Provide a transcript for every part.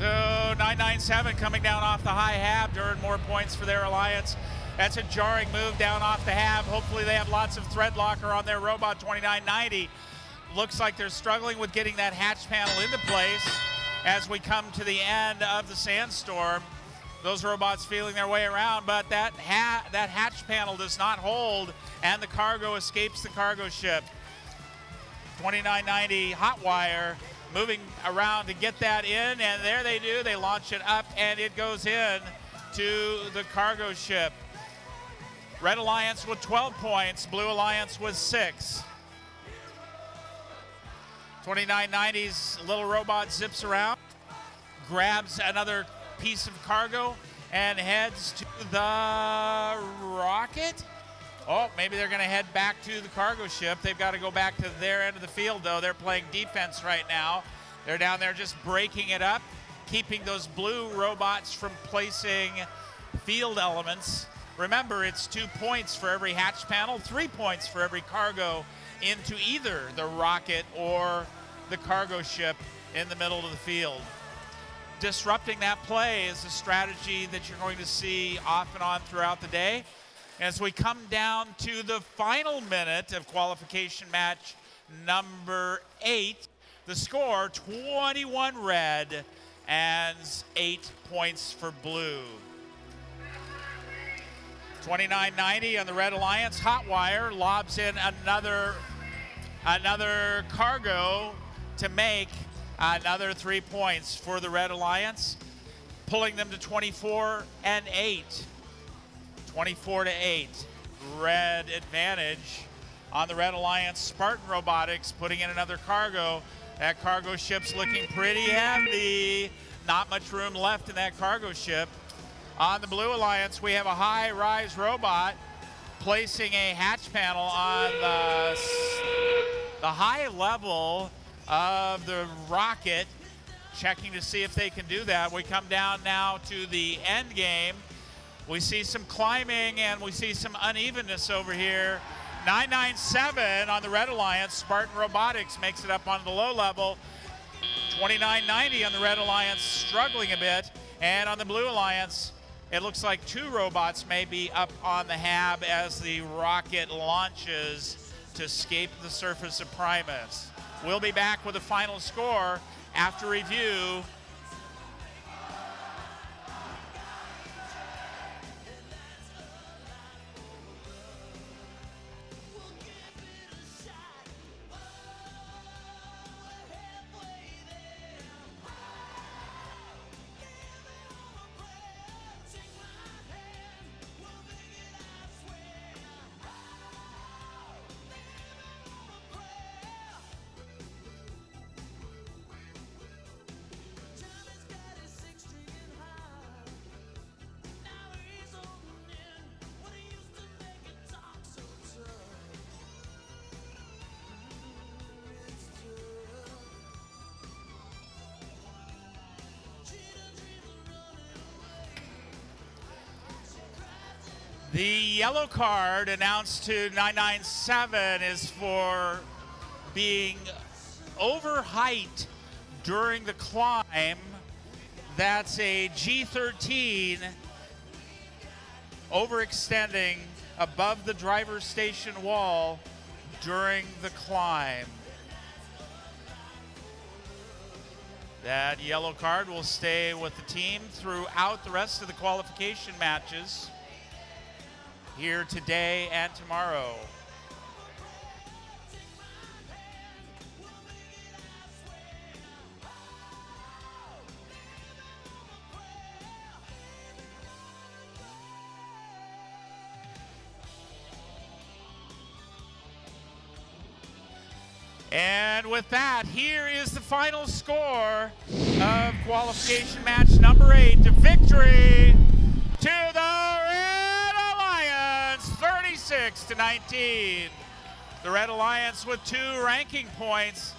So 997 coming down off the high hab to earn more points for their alliance. That's a jarring move down off the hab. Hopefully they have lots of thread locker on their robot 2990. Looks like they're struggling with getting that hatch panel into place as we come to the end of the sandstorm. Those robots feeling their way around, but that, ha that hatch panel does not hold and the cargo escapes the cargo ship. 2990 Hotwire moving around to get that in, and there they do. They launch it up, and it goes in to the cargo ship. Red Alliance with 12 points, Blue Alliance with six. 2990's little robot zips around, grabs another piece of cargo, and heads to the rocket. Oh, maybe they're going to head back to the cargo ship. They've got to go back to their end of the field, though. They're playing defense right now. They're down there just breaking it up, keeping those blue robots from placing field elements. Remember, it's two points for every hatch panel, three points for every cargo into either the rocket or the cargo ship in the middle of the field. Disrupting that play is a strategy that you're going to see off and on throughout the day. As we come down to the final minute of qualification match number eight, the score 21 red and eight points for blue. 2990 on the Red Alliance. Hotwire lobs in another another cargo to make another three points for the Red Alliance, pulling them to 24 and 8. 24 to 8. Red advantage on the Red Alliance. Spartan Robotics putting in another cargo. That cargo ship's looking pretty heavy. Not much room left in that cargo ship. On the Blue Alliance, we have a high rise robot placing a hatch panel on the, the high level of the rocket, checking to see if they can do that. We come down now to the end game. We see some climbing and we see some unevenness over here. 997 on the Red Alliance. Spartan Robotics makes it up on the low level. 2990 on the Red Alliance, struggling a bit. And on the Blue Alliance, it looks like two robots may be up on the hab as the rocket launches to escape the surface of Primus. We'll be back with a final score after review The yellow card announced to 997 is for being over height during the climb. That's a G13 overextending above the driver's station wall during the climb. That yellow card will stay with the team throughout the rest of the qualification matches here today and tomorrow. And with that, here is the final score of qualification match number eight. The victory to the 36 to 19. The Red Alliance with two ranking points.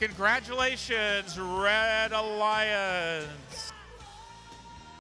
Congratulations, Red Alliance.